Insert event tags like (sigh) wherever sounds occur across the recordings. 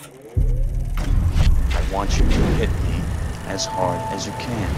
I want you to hit me as hard as you can.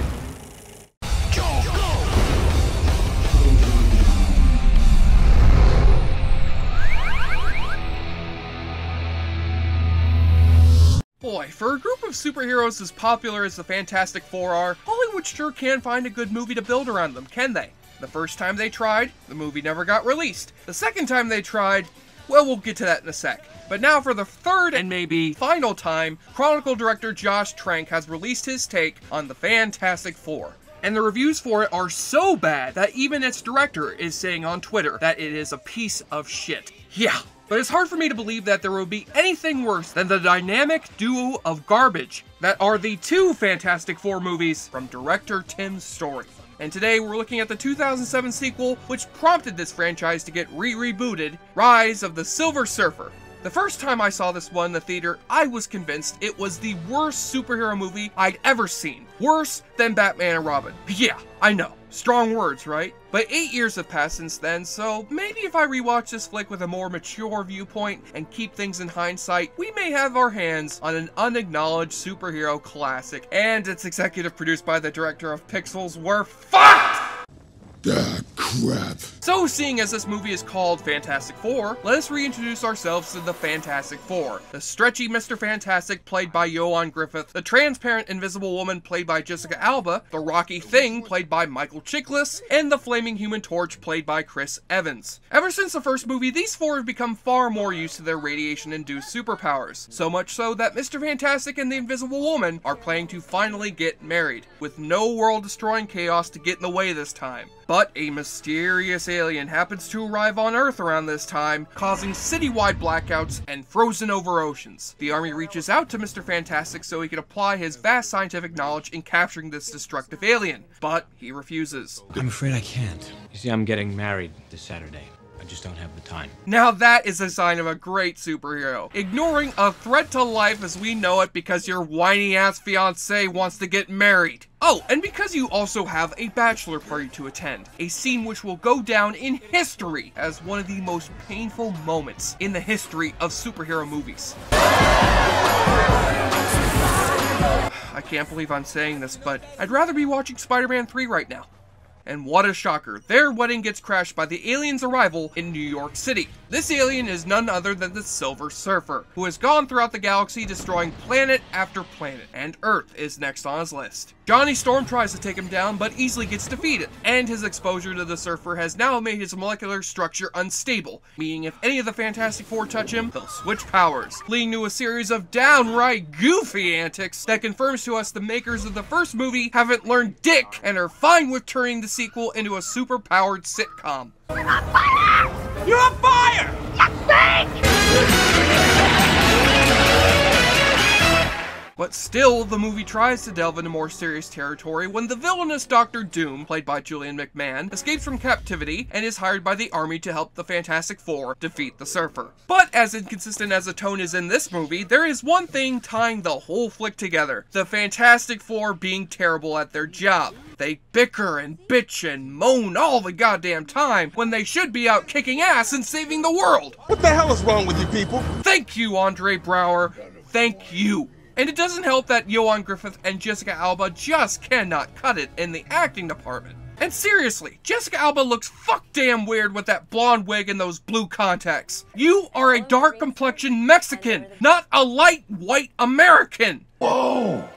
Boy, for a group of superheroes as popular as the Fantastic Four are, Hollywood sure can find a good movie to build around them, can they? The first time they tried, the movie never got released. The second time they tried, well, we'll get to that in a sec. But now, for the third and maybe final time, Chronicle director Josh Trank has released his take on the Fantastic Four. And the reviews for it are so bad that even its director is saying on Twitter that it is a piece of shit. Yeah, but it's hard for me to believe that there will be anything worse than the dynamic duo of garbage that are the two Fantastic Four movies from director Tim Story. And today we're looking at the 2007 sequel which prompted this franchise to get re-rebooted, Rise of the Silver Surfer. The first time I saw this one in the theater, I was convinced it was the worst superhero movie I'd ever seen. Worse than Batman and Robin. Yeah, I know. Strong words, right? But eight years have passed since then, so maybe if I rewatch this flick with a more mature viewpoint and keep things in hindsight, we may have our hands on an unacknowledged superhero classic. And it's executive produced by the director of Pixels. We're fucked! Crap. So, seeing as this movie is called Fantastic Four, let us reintroduce ourselves to the Fantastic Four. The stretchy Mr. Fantastic, played by Ioan Gruffudd, the transparent Invisible Woman, played by Jessica Alba, the Rocky Thing, played by Michael Chiklis, and the Flaming Human Torch, played by Chris Evans. Ever since the first movie, these four have become far more used to their radiation-induced superpowers, so much so that Mr. Fantastic and the Invisible Woman are planning to finally get married, with no world-destroying chaos to get in the way this time. But a mysterious alien happens to arrive on Earth around this time, causing citywide blackouts and frozen over oceans. The army reaches out to Mr. Fantastic so he can apply his vast scientific knowledge in capturing this destructive alien, but he refuses. I'm afraid I can't. You see, I'm getting married this Saturday. Just don't have the time. Now that is a sign of a great superhero. Ignoring a threat to life as we know it because your whiny ass fiance wants to get married. Oh, and because you also have a bachelor party to attend, a scene which will go down in history as one of the most painful moments in the history of superhero movies. (sighs) I can't believe I'm saying this, but I'd rather be watching Spider-Man 3 right now. And what a shocker, their wedding gets crashed by the alien's arrival in New York City. This alien is none other than the Silver Surfer, who has gone throughout the galaxy destroying planet after planet, and Earth is next on his list. Johnny Storm tries to take him down, but easily gets defeated, and his exposure to the Surfer has now made his molecular structure unstable, meaning if any of the Fantastic Four touch him, they'll switch powers, leading to a series of downright goofy antics that confirms to us the makers of the first movie haven't learned dick and are fine with turning the sequel into a super-powered sitcom. You're on fire! You're on fire! But still, the movie tries to delve into more serious territory when the villainous Doctor Doom, played by Julian McMahon, escapes from captivity and is hired by the army to help the Fantastic Four defeat the Surfer. But as inconsistent as the tone is in this movie, there is one thing tying the whole flick together. The Fantastic Four being terrible at their job. They bicker and bitch and moan all the goddamn time when they should be out kicking ass and saving the world. What the hell is wrong with you people? Thank you, Andre Braugher. Thank you. And it doesn't help that Ioan Gruffudd and Jessica Alba just cannot cut it in the acting department. And seriously, Jessica Alba looks fuck damn weird with that blonde wig and those blue contacts. You are a dark complexioned Mexican, not a light white American. Whoa!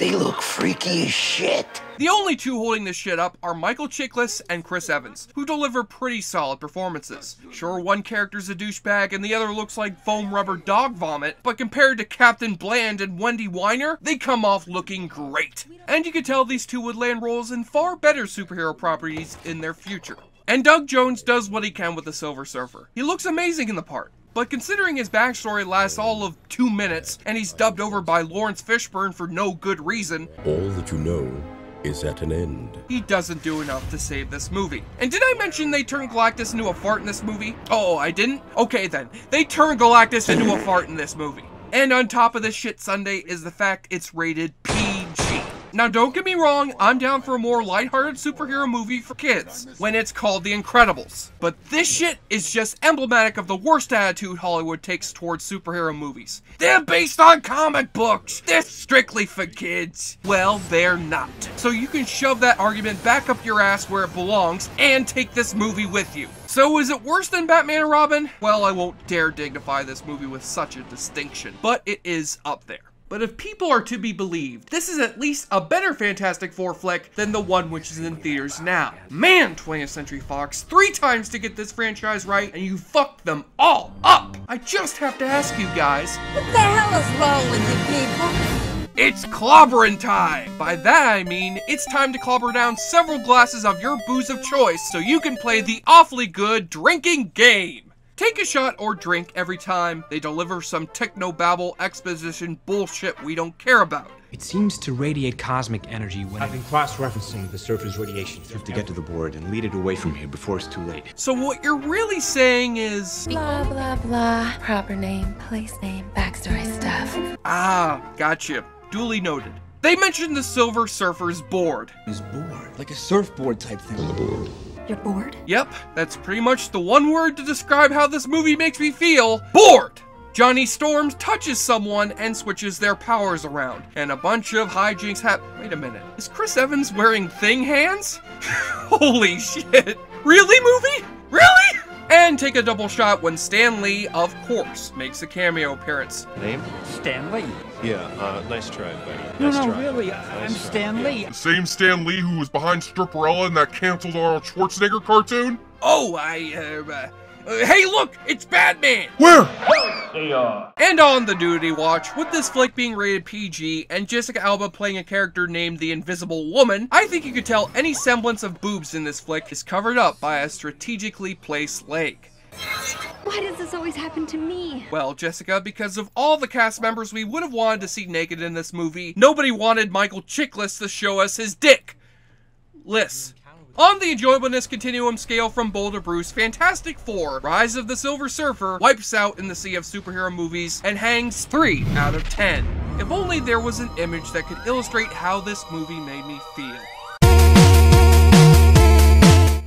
They look freaky as shit. The only two holding this shit up are Michael Chiklis and Chris Evans, who deliver pretty solid performances. Sure, one character's a douchebag and the other looks like foam rubber dog vomit, but compared to Captain Bland and Wendy Weiner, they come off looking great. And you can tell these two would land roles in far better superhero properties in their future. And Doug Jones does what he can with the Silver Surfer. He looks amazing in the part. But considering his backstory lasts all of two minutes, and he's dubbed over by Laurence Fishburne for no good reason, All that you know is at an end. he doesn't do enough to save this movie. And did I mention they turned Galactus into a fart in this movie? Oh, I didn't? Okay then. They turned Galactus into a fart in this movie. And on top of this shit sundae is the fact it's rated PG. Now, don't get me wrong, I'm down for a more lighthearted superhero movie for kids when it's called The Incredibles. But this shit is just emblematic of the worst attitude Hollywood takes towards superhero movies. They're based on comic books. They're strictly for kids. Well, they're not. So you can shove that argument back up your ass where it belongs and take this movie with you. So is it worse than Batman and Robin? Well, I won't dare dignify this movie with such a distinction, but it is up there. But if people are to be believed, this is at least a better Fantastic Four flick than the one which is in theaters now. Man, 20th Century Fox, three times to get this franchise right, and you fucked them all up! I just have to ask you guys, What the hell is wrong with you people? it's clobbering time! By that I mean, it's time to clobber down several glasses of your booze of choice so you can play the awfully good drinking game! Take a shot or drink every time they deliver some technobabble exposition bullshit we don't care about. It seems to radiate cosmic energy when I've been cross-referencing the surface radiation. You have to get to the board and lead it away from here before it's too late. So what you're really saying is, Blah, blah, blah. Proper name, place name, backstory stuff. ah, gotcha, duly noted. They mentioned the Silver Surfer's board. His board. Like a surfboard type thing. You're bored? Yep, that's pretty much the one word to describe how this movie makes me feel. Bored! Johnny Storms touches someone and switches their powers around, and a bunch of hijinks hap- Wait a minute. Is Chris Evans wearing thing hands? (laughs) Holy shit. Really, movie? Really? And take a double shot when Stan Lee, of course, makes a cameo appearance. Name? Stan Lee. Yeah, uh, nice try, buddy. No, Nice no, try. really, Nice I'm try. Stan Lee. The same Stan Lee who was behind Stripperella in that canceled Arnold Schwarzenegger cartoon? Oh, I, uh, uh, hey look, it's Batman! Where? And on the duty watch, with this flick being rated PG and Jessica Alba playing a character named the Invisible Woman, I think you could tell any semblance of boobs in this flick is covered up by a strategically placed leg. Why does this always happen to me? Well, Jessica, because of all the cast members we would have wanted to see naked in this movie, nobody wanted Michael Chiklis to show us his dick. Liss. On the enjoyableness continuum scale from Boulder Bruce, Fantastic Four, Rise of the Silver Surfer, wipes out in the sea of superhero movies and hangs 3 out of 10. If only there was an image that could illustrate how this movie made me feel.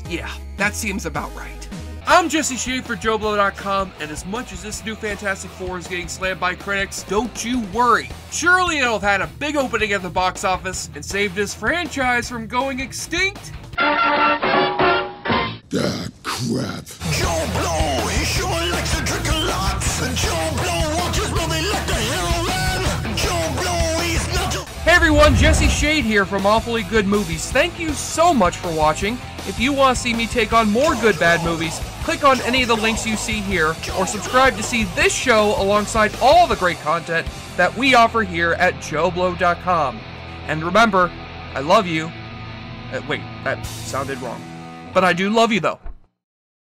Yeah, that seems about right. I'm Jesse Shade for JoBlo.com, and as much as this new Fantastic Four is getting slammed by critics, don't you worry. Surely it'll have had a big opening at the box office and saved this franchise from going extinct. Ah, crap. Joe Blow, he sure likes to drink a lot. Joe Blow watches movie like the hero man. Joe Blow, he's not a Hey everyone, Jesse Shade here from Awfully Good Movies. Thank you so much for watching. If you want to see me take on more good bad movies, click on any of the links you see here, or subscribe to see this show alongside all the great content that we offer here at JoBlo.com. And remember, I love you. Uh, wait, that sounded wrong. But I do love you though.